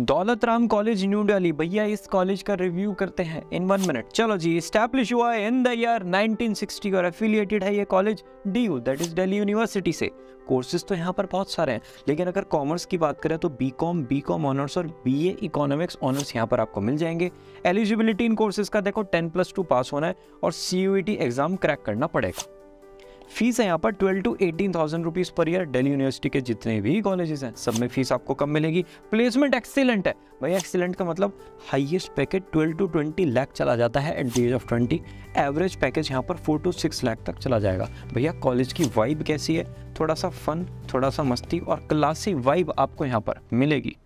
Daulat Ram college, new daily भैया, इस college का रिव्यू करते हैं इन वन मिनट चलो जी स्टैब्लिश हुआ है इन द ईयर 1960 और एफिलिएटेड है ये college D U that is Delhi university से। कोर्सेज तो यहाँ पर बहुत सारे हैं, लेकिन अगर कॉमर्स की बात करें तो B com B com honours और बी ए इकोनॉमिक्स ऑनर्स यहाँ पर आपको मिल जाएँगे। एलिजिबिलिटी इन कोर्सेज का देखो टेन प्लस टू पास होना है और C U E T exam crack करना पड़ेगा। फ़ीस है यहाँ पर twelve to eighteen thousand rupees per year Delhi university के जितने भी कॉलेजेस हैं, सब में फ़ीस आपको कम मिलेगी? प्लेसमेंट एक्सीलेंट है। भाई एक्सीलेंट का मतलब highest package twelve to twenty lakh चला जाता है at the age of twenty average package यहाँ पर फोर टू सिक्स लाख तक चला जाएगा। भैया कॉलेज की वाइब कैसी है? थोड़ा सा फन थोड़ा सा मस्ती और क्लासी वाइब आपको यहाँ पर मिलेगी।